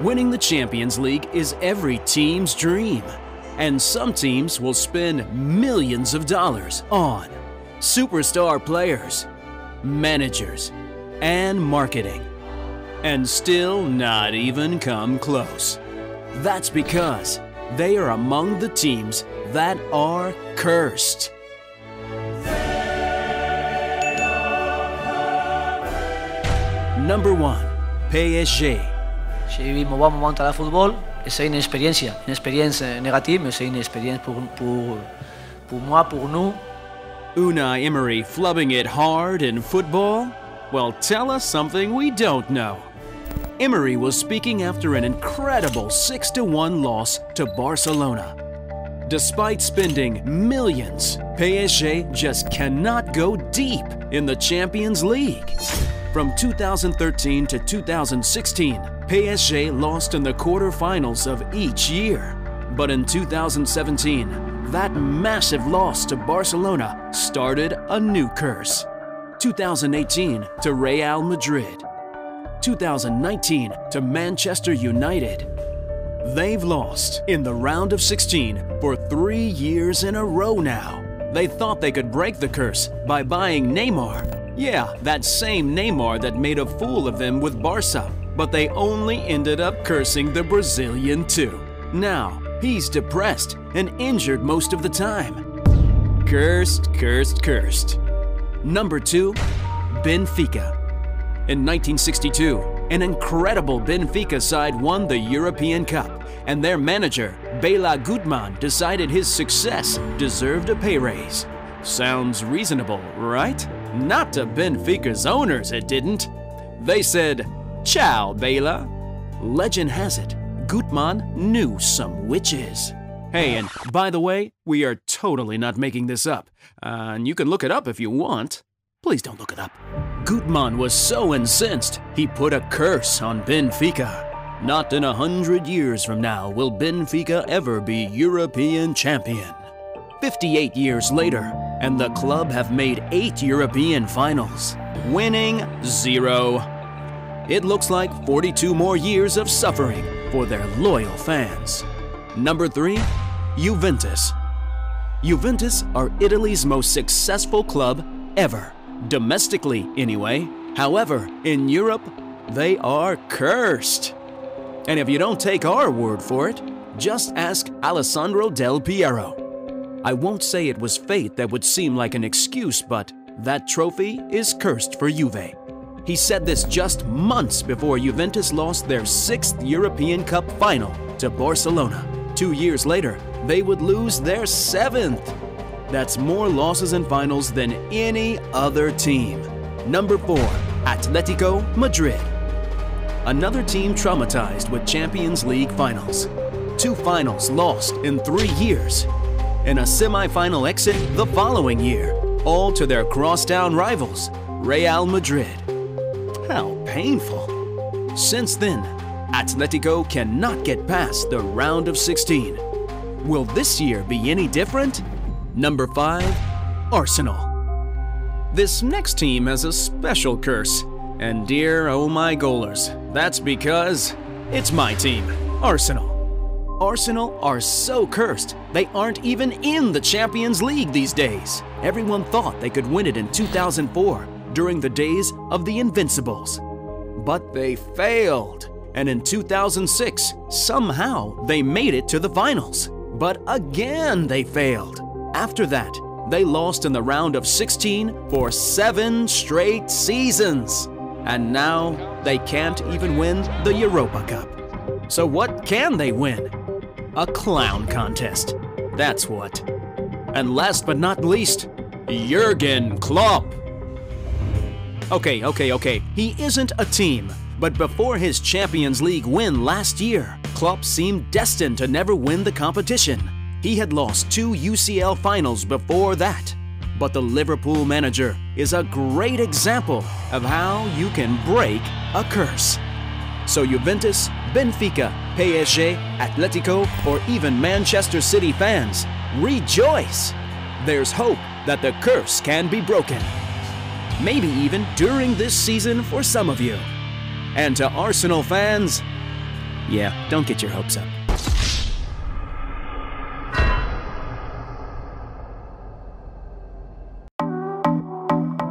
Winning the Champions League is every team's dream, and some teams will spend millions of dollars on superstar players, managers, and marketing, and still not even come close. That's because they are among the teams that are cursed. Number 1. PSG. Mon moment à la c'est une expérience, une expérience négative, mais c'est une expérience pour, pour, pour moi, nous. Unai Emery flubbing it hard in football? Well, tell us something we don't know. Emery was speaking after an incredible 6 1 loss to Barcelona. Despite spending millions, PSG just cannot go deep in the Champions League. From 2013 to 2016, PSG lost in the quarterfinals of each year. But in 2017, that massive loss to Barcelona started a new curse. 2018 to Real Madrid. 2019 to Manchester United. They've lost in the round of 16 for three years in a row now. They thought they could break the curse by buying Neymar. Yeah, that same Neymar that made a fool of them with Barca. But they only ended up cursing the Brazilian too. Now, he's depressed and injured most of the time. Cursed, cursed, cursed. Number 2. Benfica. In 1962, an incredible Benfica side won the European Cup, and their manager, Bela Guttmann, decided his success deserved a pay raise. Sounds reasonable, right? Not to Benfica's owners, it didn't. They said, Ciao, Bela. Legend has it, Guttmann knew some witches. Hey, and by the way, we are totally not making this up. Uh, and you can look it up if you want. Please don't look it up. Guttmann was so incensed, he put a curse on Benfica. Not in a hundred years from now will Benfica ever be European champion. 58 years later, and the club have made eight European finals, winning zero. It looks like 42 more years of suffering for their loyal fans. Number 3. Juventus. Juventus are Italy's most successful club ever, domestically anyway. However, in Europe, they are cursed. And if you don't take our word for it, just ask Alessandro Del Piero. I won't say it was fate that would seem like an excuse, but that trophy is cursed for Juve. He said this just months before Juventus lost their sixth European Cup final to Barcelona. Two years later, they would lose their seventh. That's more losses in finals than any other team. Number 4. Atletico Madrid. Another team traumatized with Champions League finals. Two finals lost in three years and a semi-final exit the following year, all to their crosstown rivals, Real Madrid. How painful. Since then, Atletico cannot get past the round of 16. Will this year be any different? Number 5. Arsenal. This next team has a special curse, and dear oh my goalers, that's because it's my team, Arsenal. Arsenal are so cursed, they aren't even in the Champions League these days. Everyone thought they could win it in 2004 during the days of the Invincibles. But they failed. And in 2006, somehow they made it to the finals. But again, they failed. After that, they lost in the round of 16 for seven straight seasons. And now they can't even win the Europa Cup. So, what can they win? A clown contest. That's what. And last but not least, Jurgen Klopp. Okay, okay, okay. He isn't a team. But before his Champions League win last year, Klopp seemed destined to never win the competition. He had lost two UCL finals before that. But the Liverpool manager is a great example of how you can break a curse. So Juventus, Benfica, PSG, Atletico, or even Manchester City fans, rejoice! There's hope that the curse can be broken. Maybe even during this season for some of you. And to Arsenal fans, Yeah, don't get your hopes up.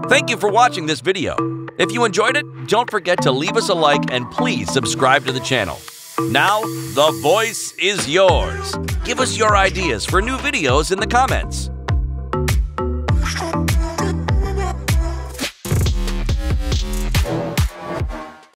Thank you for watching this video. If you enjoyed it, don't forget to leave us a like and please subscribe to the channel. Now, the voice is yours. Give us your ideas for new videos in the comments.